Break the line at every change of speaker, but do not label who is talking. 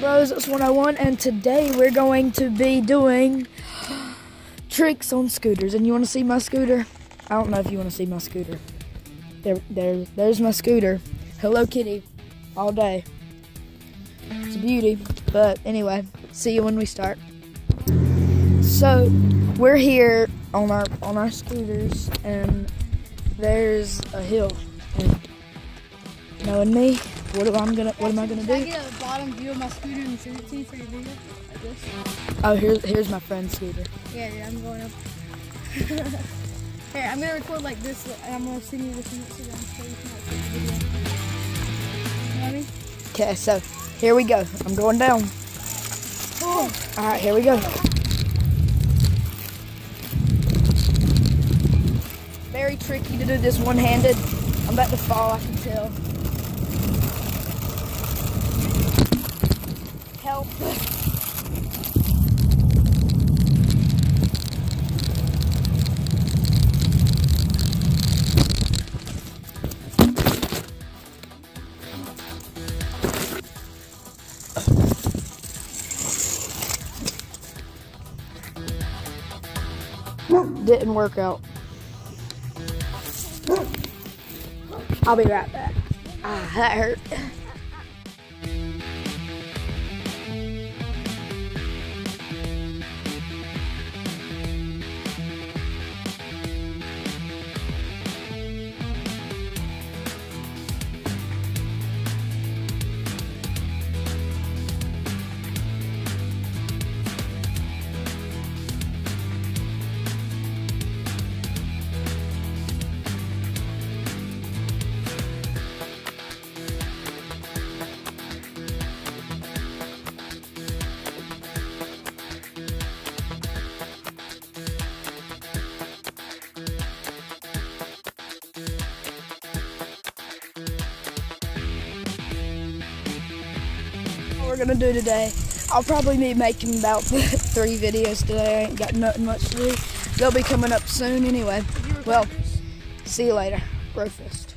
Bros, it's 101, and today we're going to be doing tricks on scooters. And you want to see my scooter? I don't know if you want to see my scooter. There, there, there's my scooter. Hello Kitty, all day. It's a beauty. But anyway, see you when we start. So we're here on our on our scooters, and there's a hill. And knowing me, what am I gonna what am I gonna
Can I
do?
get a bottom view of my scooter and send it to you for your video? Like this?
Oh, here's here's my friend's scooter.
Yeah, yeah, I'm going up. Here, I'm gonna record like this and I'm gonna send you this on Instagram so you can like the video. You know what I mean?
Okay, so here we go. I'm going down.
Oh,
All right, here we go. Very tricky to do this one-handed. I'm about to fall, I can tell. Didn't work out. I'll be right back. Ah, that hurt. What we're gonna do today. I'll probably be making about three videos today. I ain't got nothing much to do. They'll be coming up soon anyway.
did you record
Well, see you later. Bro fist.